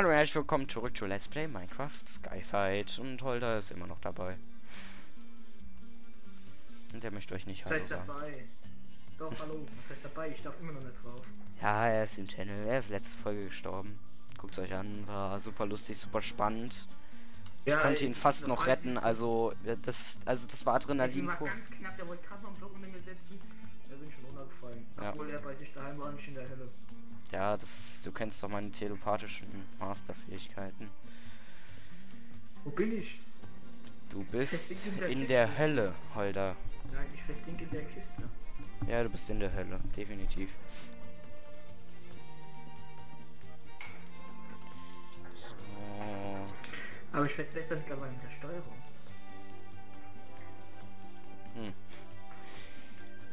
Hallo und herzlich willkommen zurück zu Let's Play Minecraft Skyfight und Holder ist immer noch dabei. Und der möchte euch nicht Hallo sagen. dabei? Doch, hallo. Was heißt dabei? Ich darf immer noch nicht drauf. Ja, er ist im Channel, er ist letzte Folge gestorben. Guckt euch an, war super lustig, super spannend. Ich konnte ihn fast noch retten, also das also das war Adrenalin war pur. ganz knapp, der wollte gerade noch einen Block unter mir setzen. Da bin ich schon runtergefallen. Ja. Obwohl er bei sich daheim war und nicht in der Hölle. Ja, das du kennst doch meine telepathischen Masterfähigkeiten. Wo bin ich? Du bist in der in der Hölle, Holder. Nein, ich versinke in der Kiste. Ja, du bist in der Hölle, definitiv. So. Aber ich werde besser mittlerweile mit der Steuerung. Hm.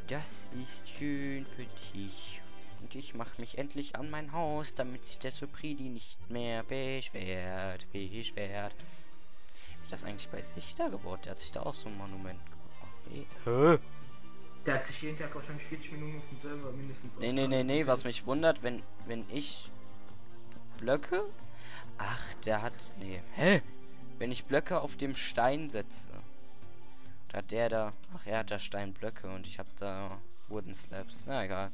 Das ist schön für dich. Und ich mache mich endlich an mein Haus, damit sich der Supridi nicht mehr beschwert. Beschwert. Wie das eigentlich bei sich da gebaut? Der hat sich da auch so ein Monument gebaut. Hä? Der hat sich jeden Tag wahrscheinlich 40 Minuten auf dem Server mindestens. Nee, nee, nee, nee, was mich wundert, wenn, wenn ich Blöcke. Ach, der hat. Nee. Hä? Wenn ich Blöcke auf dem Stein setze. Da hat der da. Ach, er hat da Steinblöcke und ich habe da Wooden Slabs. Na egal.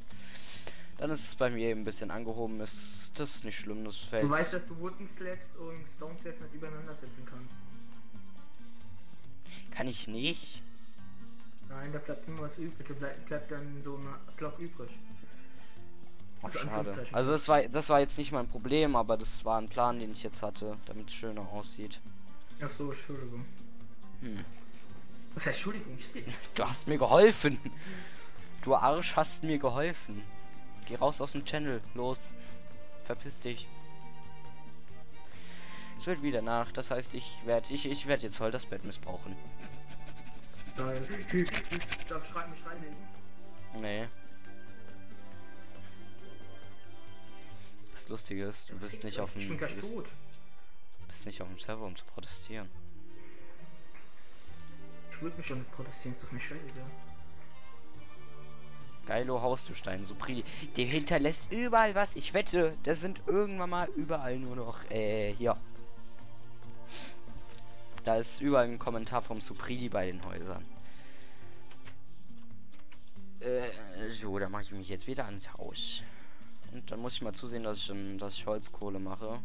Dann ist es bei mir eben ein bisschen angehoben. Ist das ist nicht schlimm, das fällt. Du weißt, dass du Wooden Slabs und Stone Slabs nicht übereinander setzen kannst. Kann ich nicht. Nein, da bleibt nur was übrig. Da bleibt, bleibt dann so ein Block übrig. Ach, Also schade. Also das war das war jetzt nicht mein Problem, aber das war ein Plan, den ich jetzt hatte, damit es schöner aussieht. Ach so, Entschuldigung. Hm. Entschuldigung? Ich- Du hast mir geholfen. Du Arsch hast mir geholfen. Geh raus aus dem Channel. Los. Verpiss dich. Es wird wieder nach. Das heißt, ich werde ich, ich werd jetzt voll das Bett missbrauchen. Nein. Darf ich rein, mich reinlegen? Nee. Das Lustige ist, du bist nicht auf dem Ich bin du gleich tot. bist nicht auf dem Server, um zu protestieren. Ich würde mich protestieren, ist doch nicht scheißegal. Geilo haust du Stein, Supri. Der hinterlässt überall was. Ich wette, das sind irgendwann mal überall nur noch, äh, hier. Da ist überall ein Kommentar vom Supridi bei den Häusern. Äh, so, da mache ich mich jetzt wieder ans Haus. Und dann muss ich mal zusehen, dass ich, ähm, dass ich Holzkohle mache.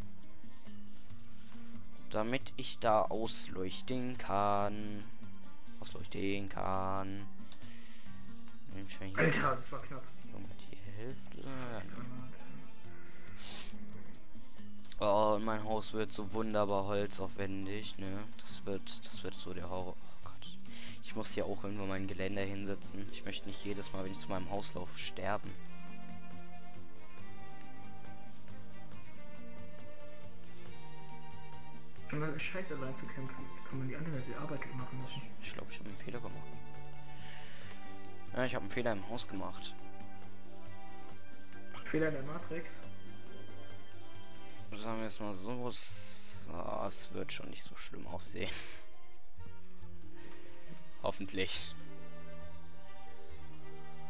Damit ich da ausleuchten kann. Kann. Ich mal hier Alter, das war knapp. Die Hälfte. Oh, und mein Haus wird so wunderbar holzaufwendig, ne? Das wird, das wird so der Horror. Oh Gott. Ich muss hier auch irgendwo mein Geländer hinsetzen. Ich möchte nicht jedes Mal, wenn ich zu meinem Haus laufe, sterben. Schon eine Scheiße allein zu kämpfen. Kann man die andere die Arbeit machen müssen. Ich glaube, ich habe einen Fehler gemacht. Ja, ich habe einen Fehler im Haus gemacht. Fehler der Matrix. Sagen wir es mal so, es, ah, es wird schon nicht so schlimm aussehen. Hoffentlich.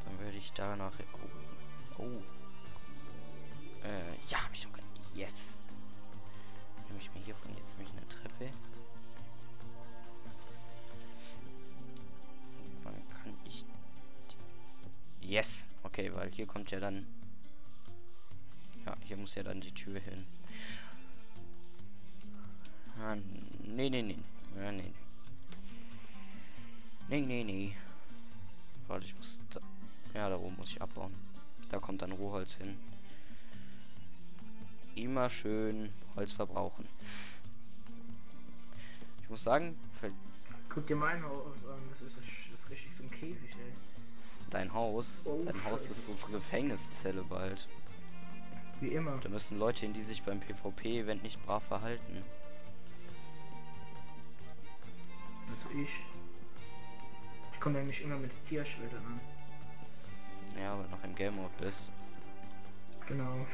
Dann würde ich danach. Oh. oh. Äh, ja, hab ich sogar. Yes. Nehme ich mir hiervon jetzt nämlich eine Treppe. Dann kann ich. Yes. Okay, weil hier kommt ja dann. Ja, hier muss ja dann die Tür hin. Ah, nee, nee, nee. Ja, nee, nee. Nee, nee, nee. Warte, ich muss. Da, ja, da oben muss ich abbauen. Da kommt dann Rohholz hin. Immer schön Holz verbrauchen. Ich muss sagen, Guck dir mein Haus an. Das ist, das ist richtig so ein Käfig, ey. dein Haus. Oh, dein Haus ist unsere Gefängniszelle bald. Wie immer. Da müssen Leute hin, die sich beim PvP-Event nicht brav verhalten. Also ich. Ich komme nämlich immer mit Tierschwert an. Ja, weil du noch im Game Mode bist. Genau.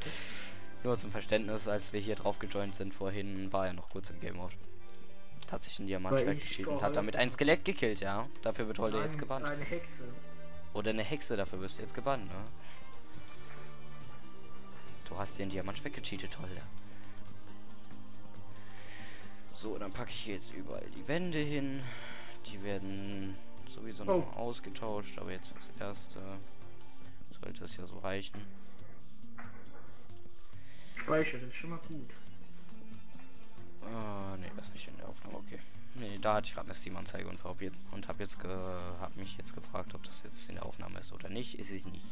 Nur zum Verständnis, als wir hier drauf gejoint sind vorhin, war er noch kurz im Game Mode. Hat sich ein Diamant Weil ich weggeschieden und hat geholfen damit ein Skelett gekillt, ja. Dafür wird Holder jetzt gebannt. Eine Hexe. Oder eine Hexe, dafür wirst du jetzt gebannt, ne? Du hast den Diamant weggecheatet, Holder. So, dann packe ich hier jetzt überall die Wände hin. Die werden sowieso noch Oh. ausgetauscht, aber jetzt fürs Erste sollte es ja so reichen. Speicher, das ist schon mal gut. Ah, nee, das ist nicht in der Aufnahme, okay. Nee, da hatte ich gerade eine Steam-Anzeige und, jetzt- und habe jetzt ge hab mich jetzt gefragt, ob das jetzt in der Aufnahme ist oder nicht. Ist es nicht.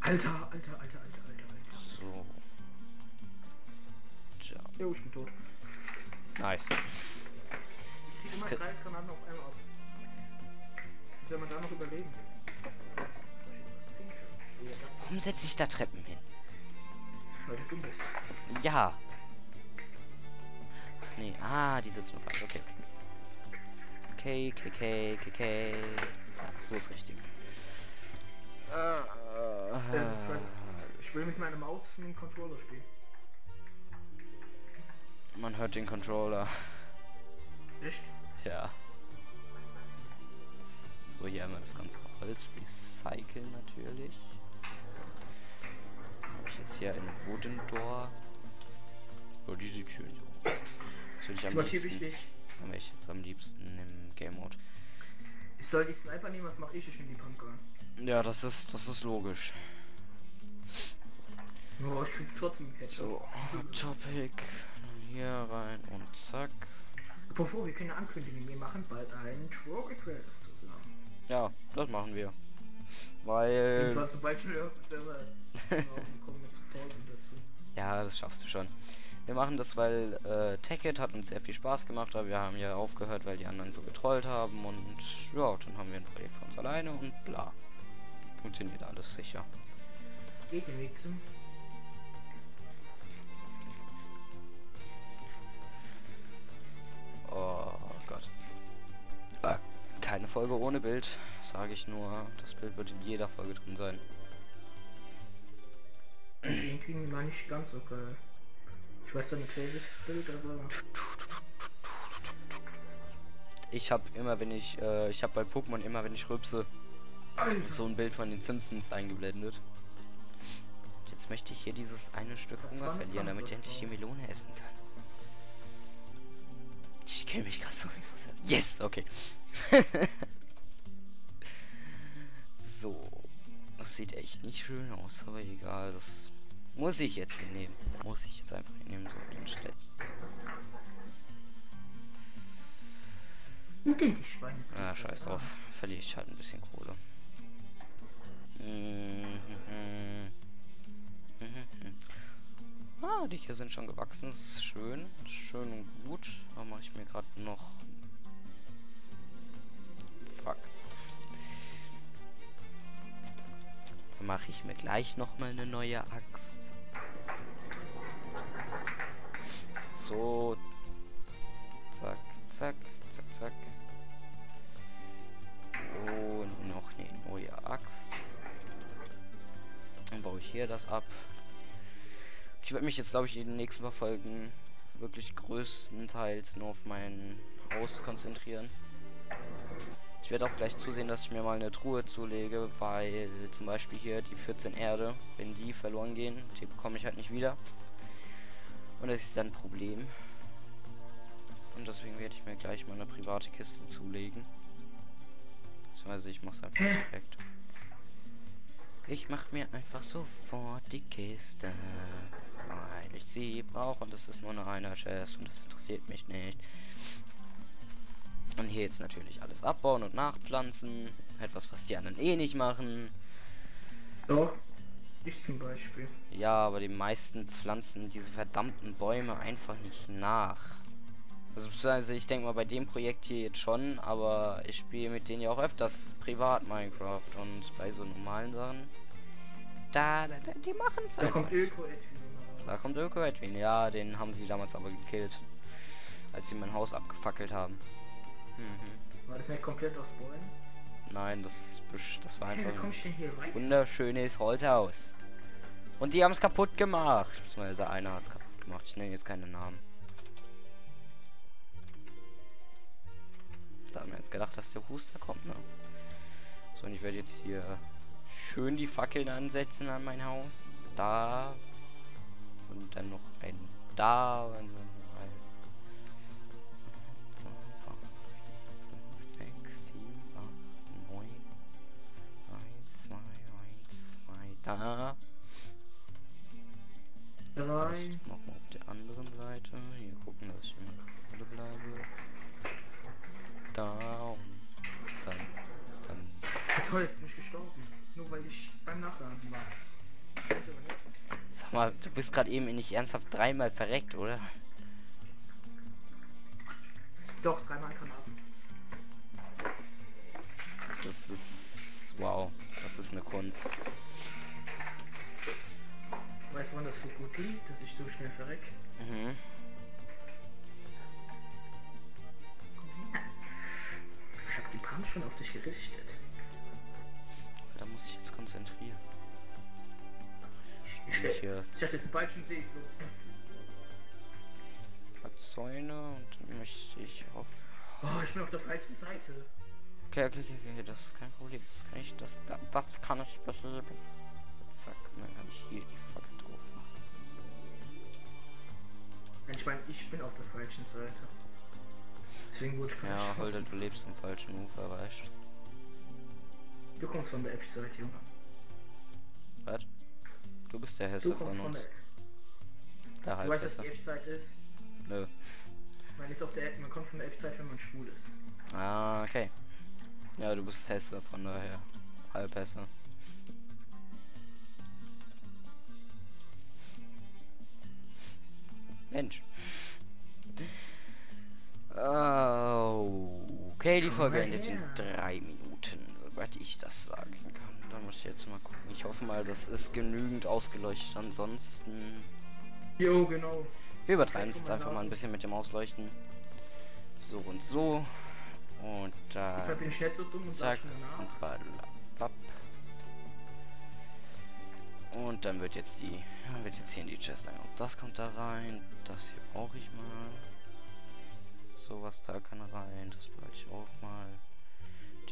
Alter, alter, alter, alter, alter, alter. So. Tja, Jo, ich bin tot. nice. Ich krieg immer drei Granaten auf einmal ab. Soll man da noch das- Warum setze ich da Treppen hin? Weil du dumm bist. Ja. Nee, ah, die sitzen falsch. Okay, okay. Okay, okay, okay, okay. Ja, so ist richtig. Äh, Äh, ich will mit meiner Maus mit dem Controller spielen. man hört den Controller. Echt? Ja. So, hier einmal das ganze Holz recyceln natürlich. So. Habe ich jetzt hier ein Wooden Door. Oh, die sieht schön so. Das würde ich am Aber hier liebsten. Dann wäre ich jetzt am liebsten im Game Mode. Ich soll die Sniper nehmen, was mache ich? Ich nehme die Pumpgun. Ja, das ist, das ist logisch. Oh, ich krieg trotzdem Headshot. So, Topic. Hier rein und zack. Bevor wir können ankündigen, wir machen bald ein Trophy Quest zusammen. Ja, das machen wir. Weil. Ja, das schaffst du schon. Wir machen das, weil äh, Tacket hat uns sehr viel Spaß gemacht, aber wir haben ja aufgehört, weil die anderen so getrollt haben und ja, dann haben wir ein Projekt für uns alleine und bla. Funktioniert alles sicher. Geht zum. Oh Gott. Keine Folge ohne Bild, sage ich nur. Das Bild wird in jeder Folge drin sein. Den kriegen wir nicht ganz so geil. Ich weiß nicht, welches Bild, aber. Ich habe immer, wenn ich, äh, ich habe bei Pokémon immer, wenn ich rübse, Alter! so ein Bild von den Simpsons eingeblendet. Jetzt möchte ich hier dieses eine Stück Das Hunger verlieren, damit ich endlich die Melone essen kann. Ich kill mich gerade sowieso sehr. Yes, okay. so. Das sieht echt nicht schön aus, aber egal. Das muss ich jetzt hinnehmen. Muss ich jetzt einfach hinnehmen, so den Schlecht. Und den die Schweine. Ah, scheiß drauf. Verliere ich halt ein bisschen Kohle. Mhm. Ah, die hier sind schon gewachsen. Das ist schön. Schön und gut. Da mache ich mir gerade noch. Fuck. Da mache ich mir gleich noch mal eine neue Axt. So. Zack, zack, zack, zack. Und noch eine neue Axt. Dann baue ich hier das ab. Ich werde mich jetzt, glaube ich, in den nächsten paar Folgen wirklich größtenteils nur auf mein Haus konzentrieren. Ich werde auch gleich zusehen, dass ich mir mal eine Truhe zulege, weil zum Beispiel hier die 14 Erde, wenn die verloren gehen, die bekomme ich halt nicht wieder. Und das ist dann ein Problem. Und deswegen werde ich mir gleich mal eine private Kiste zulegen. Beziehungsweise ich mache es einfach direkt. Ich mache mir einfach sofort die Kiste. Weil ich sie brauche und es ist nur eine einer Chest und das interessiert mich nicht. Und hier jetzt natürlich alles abbauen und nachpflanzen. Etwas, was die anderen eh nicht machen. Doch. Ich zum Beispiel. Ja, aber die meisten pflanzen diese verdammten Bäume einfach nicht nach. Also, beziehungsweise ich denke mal bei dem Projekt hier jetzt schon, aber ich spiele mit denen ja auch öfters privat Minecraft und bei so normalen Sachen. Da, da, da die machen es Da kommt Öko Edwin immer Da kommt Öko Edwin. Ja, den haben sie damals aber gekillt. Als sie mein Haus abgefackelt haben. Mhm. War das nicht komplett aus Bäumen? Nein, das, das war Hey, einfach hier rein? wunderschönes Holzhaus. Und die haben es kaputt gemacht. Beziehungsweise einer hat es kaputt gemacht. Ich nenne jetzt keine Namen. Da haben wir jetzt gedacht, dass der Huster kommt, ne? So, und ich werde jetzt hier schön die Fackeln ansetzen an mein Haus. Da. Und dann noch ein da und dann noch ein. So, so. Fünf, sechs, sieben, acht, neun. Eins, zwei, eins, zwei, da. Drei. Nochmal toll, jetzt bin ich gestorben. Nur weil ich beim Nachladen war. Sag mal, du bist gerade eben nicht ernsthaft dreimal verreckt, oder? Doch, dreimal Granaten. Das ist. Wow, das ist eine Kunst. Weißt du, wann das so gut liegt, dass ich so schnell verreck? Mhm. Ich hab die Pan schon auf dich gerichtet. Konzentrieren. Ich, Ich ich hatte jetzt sehe. So. paar Zäune und dann möchte ich auf. Oh, ich bin auf der falschen Seite. Okay, okay, okay, okay, das ist kein Problem. Das kann ich, das, da- das kann ich beheben. Zack, und dann kann ich hier die Fackel drauf machen. Ich meine, ich bin auf der falschen Seite. Deswegen wurde ich Ja. Holder, du lebst im falschen Ufer, weißt Du kommst von der Epic-Seite, Junge. Was? Du bist der Hesse von uns. der. Du weißt, was die Epic-Seite ist? Nö. Man ist auf der man kommt von der Epic-Seite, wenn man schwul ist. Ah, okay. Ja, du bist Hesse, von daher. Halb Hesse. Mensch. Oh, okay, die Folge endet in drei Minuten, soweit ich das sagen kann. Da muss ich jetzt mal gucken. Ich hoffe mal, das ist genügend ausgeleuchtet. Ansonsten. Jo, genau. Wir übertreiben es jetzt einfach mal ein bisschen mit dem Ausleuchten. So und so. Und da. bin ich nicht so dumm und Zack. Und balabab. Und dann wird jetzt die. dann Wird jetzt hier in die Chest ein. Und das kommt da rein. Das hier brauche ich mal. Sowas da kann rein. Das brauche ich auch mal.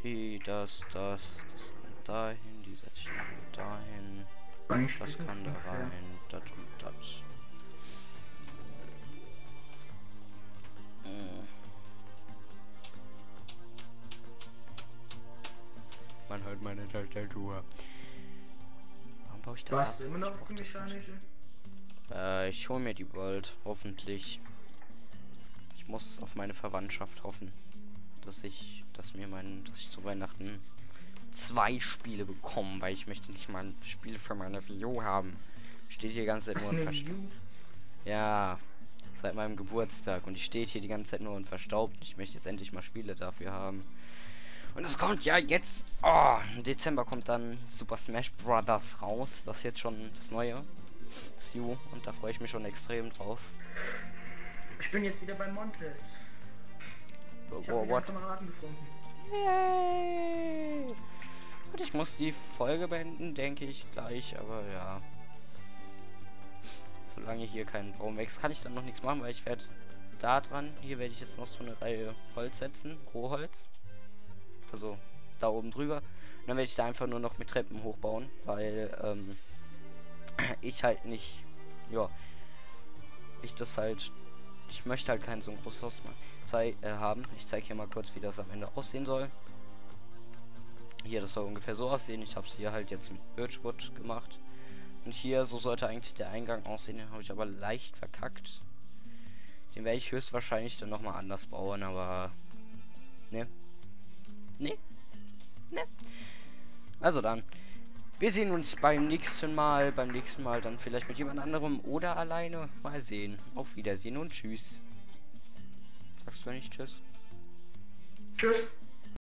Die, das, das, das dahin. Die setze ich noch dahin. Das kann da rein. Das und das. Mm. Man hört meine Tastatur. Warum baue ich das ab? Warst du immer Ich noch mechanische? Äh, ich hole mir die bald. Hoffentlich. Ich muss auf meine Verwandtschaft hoffen. Dass ich, dass mir mein, dass ich zu Weihnachten zwei Spiele bekomme, weil ich möchte nicht mal ein Spiel für meine U haben. Steht hier die ganze Zeit nur und verstaubt. Ja, seit meinem Geburtstag. Und die steht hier die ganze Zeit nur und verstaubt. Ich möchte jetzt endlich mal Spiele dafür haben. Und es kommt ja jetzt. Oh, im Dezember kommt dann Super Smash Brothers raus. Das ist jetzt schon das neue. Das U. Und da freue ich mich schon extrem drauf. Ich bin jetzt wieder bei Montes. Ich habe Oh, gefunden. Yay! Und ich muss die Folge beenden, denke ich gleich, aber ja. Solange hier kein Baum wächst, kann ich dann noch nichts machen, weil ich werde da dran. Hier werde ich jetzt noch so eine Reihe Holz setzen, Rohholz. Also da oben drüber. Und dann werde ich da einfach nur noch mit Treppen hochbauen, weil ähm, ich halt nicht, ja, ich das halt, ich möchte halt kein so ein großes Haus zei äh, haben. Ich zeige hier mal kurz, wie das am Ende aussehen soll. Hier, das soll ungefähr so aussehen. Ich habe es hier halt jetzt mit Birchwood gemacht. Und hier, so sollte eigentlich der Eingang aussehen. Den habe ich aber leicht verkackt. Den werde ich höchstwahrscheinlich dann nochmal anders bauen, aber... Ne. Ne. Ne. Also dann. Wir sehen uns beim nächsten Mal. Beim nächsten Mal dann vielleicht mit jemand anderem oder alleine. Mal sehen. Auf Wiedersehen und tschüss. Sagst du nicht tschüss? Tschüss.